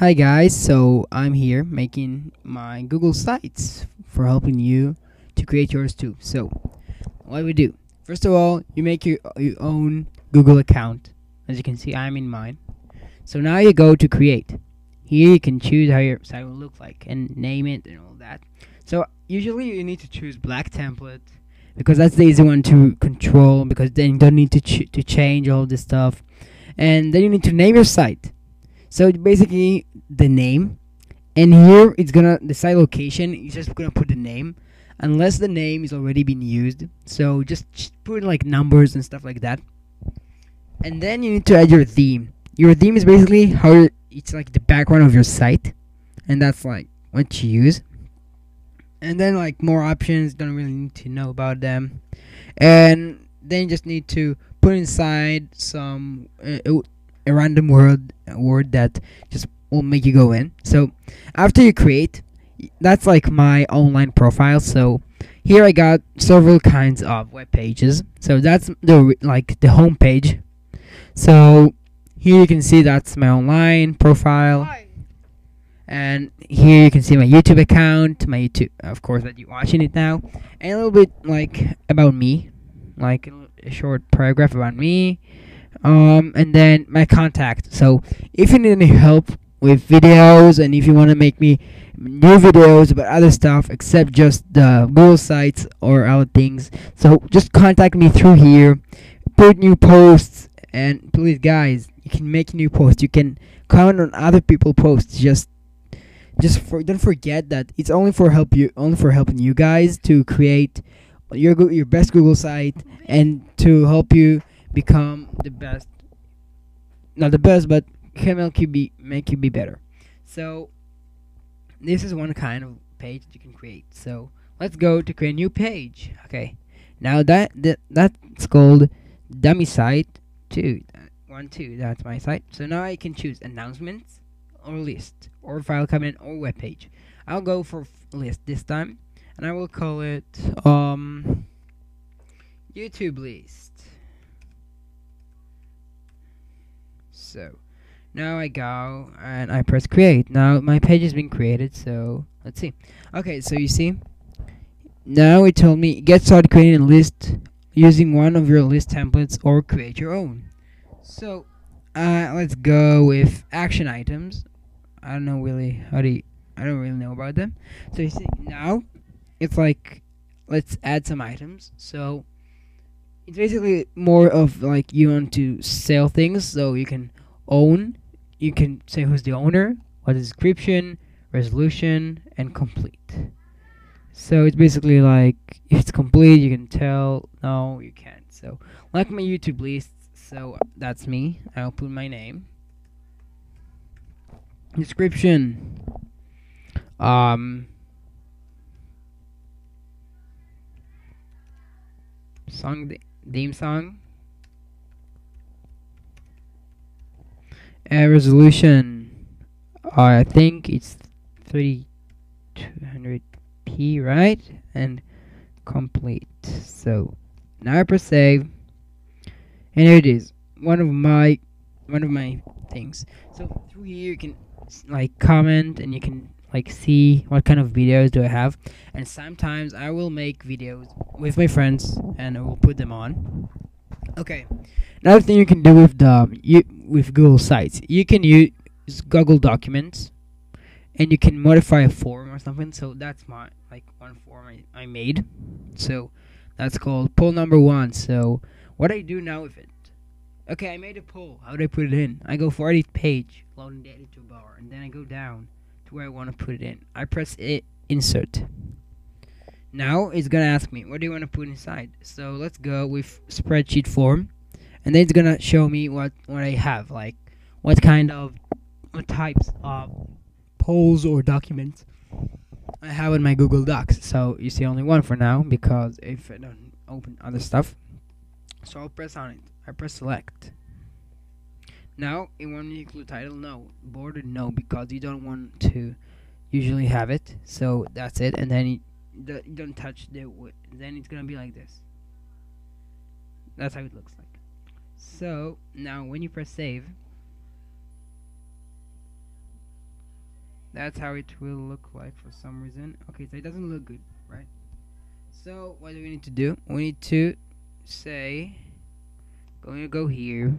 Hi guys, so I'm here making my Google Sites for helping you to create yours too. So, what we do? First of all, you make your, uh, your own Google account. As you can see, I'm in mine. So now you go to create. Here you can choose how your site will look like and name it and all that. So usually you need to choose black template because that's the easy one to control because then you don't need to ch- to change all this stuff. And then you need to name your site. So basically the name. And here it's gonna the site location you're just gonna put the name. Unless the name is already been used. So just put like numbers and stuff like that. And then you need to add your theme. Your theme is basically how it's like the background of your site. And that's like what you use. And then like more options. Don't really need to know about them. And then you just need to put inside some uh, a random word word that just will make you go in. So after you create, that's like my online profile. So here I got several kinds of web pages. So that's the like the home page. So here you can see that's my online profile, and here you can see my YouTube account, my YouTube, of course, that you're watching it now, and a little bit like about me, like a, a short paragraph about me, um, and then my contact. So if you need any help with videos and if you want to make me new videos about other stuff except just the Google sites or other things, so just contact me through here. Put new posts and please, guys, you can make new posts. You can comment on other people posts. Just just for don't forget that it's only for help you only for helping you guys to create your your best Google site and to help you become the best not the best but can make you be make you be better. So this is one kind of page that you can create. So let's go to create a new page. Okay. Now that, that that's called dummy site 2 uh, 1 2 that's my site. So now i can choose announcements or list or file cabinet or web page. I'll go for list this time and i will call it um youtube list so now I go and I press create. Now my page has been created, so let's see. Okay, so you see, now it told me get started creating a list using one of your list templates or create your own. So uh, let's go with action items. I don't know really how to. I don't really know about them. So you see now, it's like let's add some items. So it's basically more of like you want to sell things, so you can own. You can say who's the owner, what is description, resolution, and complete. So it's basically like if it's complete, you can tell. No, you can't. So like my YouTube list. So that's me. I'll put my name. Description. Um. Song theme song. Resolution. I think it's 3200p, right? And complete. So now I press save, and here it is. One of my one of my things. So through here you can like comment and you can like see what kind of videos do I have. And sometimes I will make videos with my friends and I will put them on. Okay. Another thing you can do with the you with Google Sites, you can use Google Documents, and you can modify a form or something. So that's my like one form I, I made. So that's called poll number one. So what I do now with it? Okay, I made a poll. How do I put it in? I go for edit page, loading the editor bar, and then I go down to where I want to put it in. I press it, insert. Now it's gonna ask me what do you want to put inside. So let's go with spreadsheet form, and then it's gonna show me what what I have, like what kind of what types of polls or documents I have in my Google Docs. So you see only one for now because if I don't open other stuff, so I'll press on it. I press select. Now it won't include title, no. Border, no, because you don't want to usually have it. So that's it, and then don't touch the. w- Then it's gonna be like this. That's how it looks like. So now when you press save, that's how it will look like for some reason. Okay, so it doesn't look good, right? So what do we need to do? We need to say going to go here.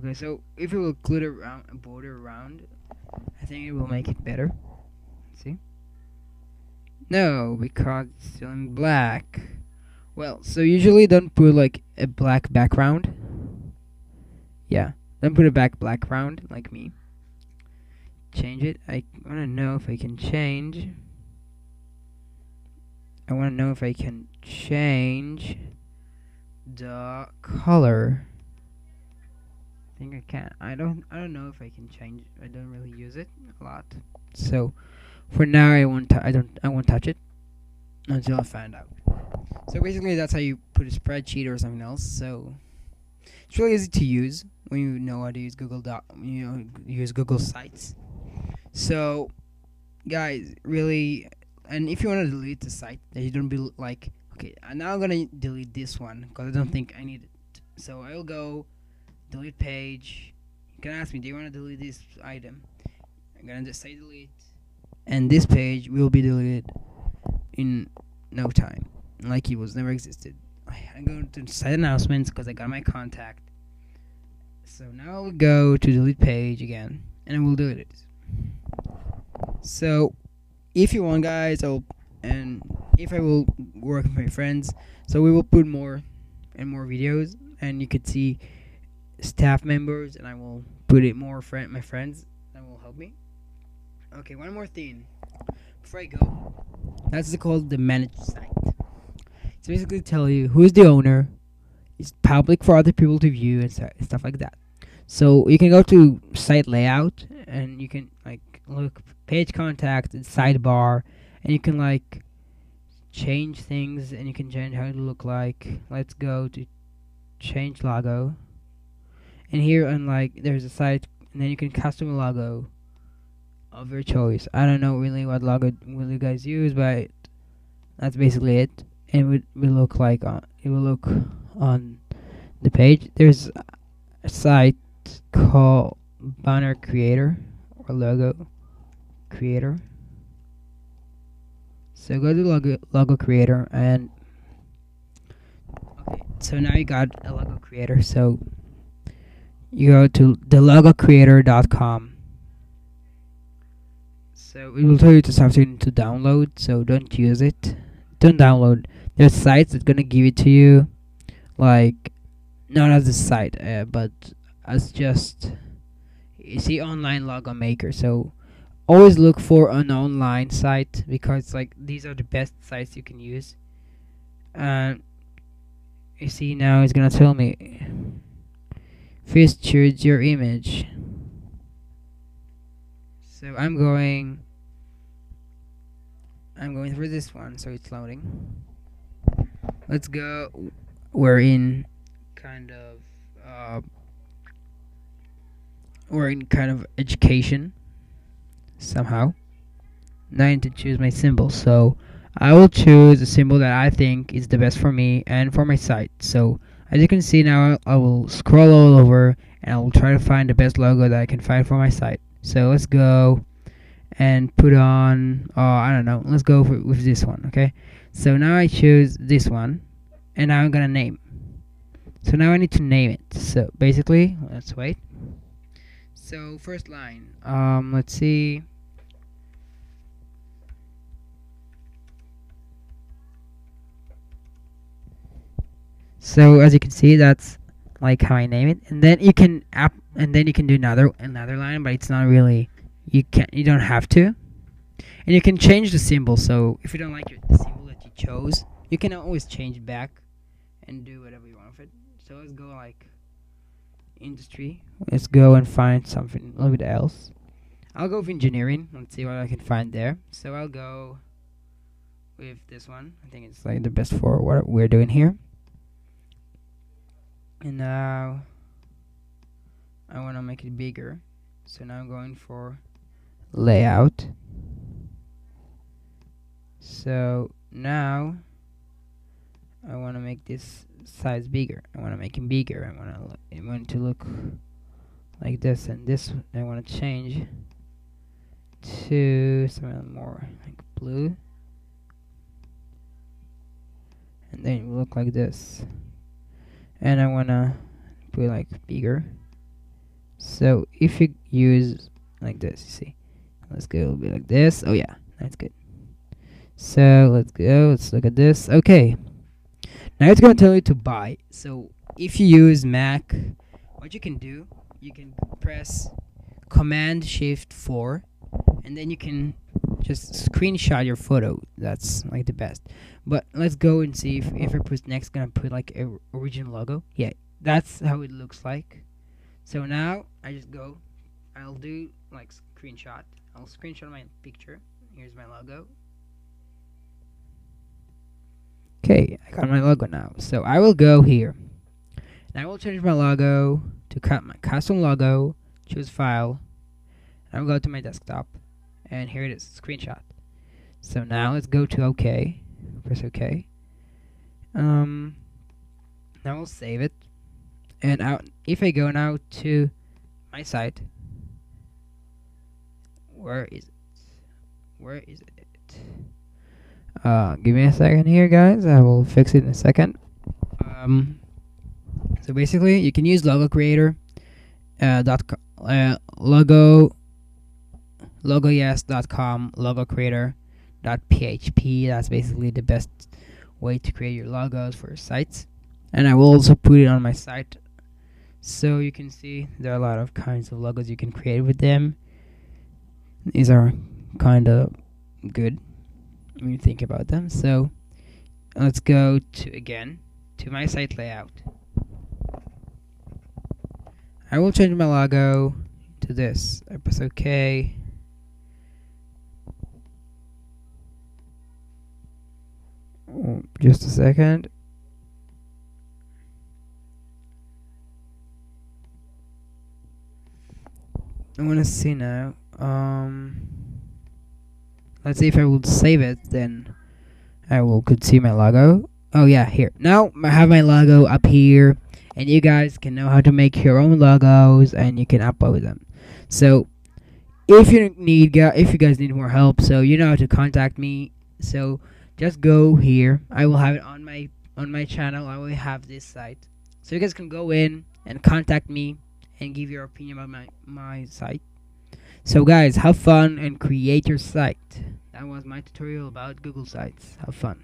Okay, so if we will include around a border around, I think it will make it better. See? No, because it's still in black. Well, so usually don't put like a black background. Yeah, don't put a back black background like me. Change it. I want to know if I can change. I want to know if I can change the color. I think I can. I don't. I don't know if I can change. I don't really use it a lot. So, for now, I won't. I don't. I won't touch it until I find out. So basically, that's how you put a spreadsheet or something else. So it's really easy to use when you know how to use Google Doc. You know, use Google Sites. So, guys, really, and if you want to delete the site, that you don't be like, okay, now I'm gonna delete this one because I don't think I need it. So I'll go delete page. You can ask me, do you want to delete this item? I'm gonna just say delete, and this page will be deleted in no time, like it was never existed. I'm going to site announcements because I got my contact. So now I'll go to delete page again, and I will delete it. So, if you want, guys, I'll and if I will work with my friends, so we will put more and more videos, and you could see staff members, and I will put it more friend my friends that will help me. Okay, one more thing before I go. That's called the manage site. It's basically tell you who's the owner. It's public for other people to view and stuff like that. So you can go to site layout and you can like look page contact and sidebar and you can like change things and you can change how it look like. Let's go to change logo. And here on like there's a site and then you can custom logo of your choice. I don't know really what logo will you guys use but that's basically it. And it will, will look like on it will look on the page. There's a site called banner creator or logo creator. So go to logo logo creator and okay, so now you got a logo creator. So you go to thelogocreator.com. So it will tell you to something to download. So don't use it. Don't download. There's sites that's gonna give it to you, like not as a site, uh, but as just you see online logo maker so always look for an online site because like these are the best sites you can use and you see now it's gonna tell me first choose your image so I'm going I'm going through this one so it's loading let's go we're in kind of uh, or in kind of education somehow. Now I need to choose my symbol. So I will choose a symbol that I think is the best for me and for my site. So as you can see now, I will scroll all over and I will try to find the best logo that I can find for my site. So let's go and put on, oh, I don't know, let's go for, with this one, okay? So now I choose this one and now I'm gonna name. So now I need to name it. So basically, let's wait. So first line. Um, let's see. So as you can see, that's like how I name it, and then you can app, and then you can do another another line, but it's not really you can't. you don't have to, and you can change the symbol. So if you don't like your, the symbol that you chose, you can always change back and do whatever you want with it. So let's go like industry. Let's go and find something a little bit else. I'll go with engineering. Let's see what I can find there. So I'll go with this one. I think it's like the best for what we're doing here. And now I want to make it bigger. So now I'm going for layout. So now I want to make this size bigger. I want to make him bigger. I want to want to look like this and this I want to change to something more like blue. And then it will look like this. And I wanna put like bigger. So if you use like this, you see. Let's go a little bit like this. Oh yeah, that's good. So let's go. Let's look at this. Okay. Now it's gonna tell you to buy. So if you use Mac, what you can do, you can press Command Shift 4, and then you can just screenshot your photo. That's like the best. But let's go and see if if I put next gonna put like a original logo. Yeah, that's how it looks like. So now I just go. I'll do like screenshot. I'll screenshot my picture. Here's my logo. Okay, I got my logo now. So I will go here. And I will change my logo to cut my custom logo, choose file, and I'll go to my desktop. And here it is, screenshot. So now let's go to OK. Press OK. Um, now we'll save it. And out, if I go now to my site, where is it? Where is it? Uh, give me a second here, guys. I will fix it in a second. Um, so basically, you can use logo creator, uh, dot uh, logo, logoyes.com, logo creator, dot php. That's basically the best way to create your logos for your sites. And I will also put it on my site, so you can see there are a lot of kinds of logos you can create with them. These are kind of good when you think about them. So let's go to again to my site layout. I will change my logo to this. I press OK. Oh, just a second. I want to see now. Um, let's see if I will save it. Then I will could see my logo. Oh yeah, here. Now I have my logo up here, and you guys can know how to make your own logos, and you can upload them. So if you need, if you guys need more help, so you know how to contact me. So just go here. I will have it on my on my channel. I will have this site, so you guys can go in and contact me and give your opinion about my my site. So guys, have fun and create your site. That was my tutorial about Google Sites. Have fun.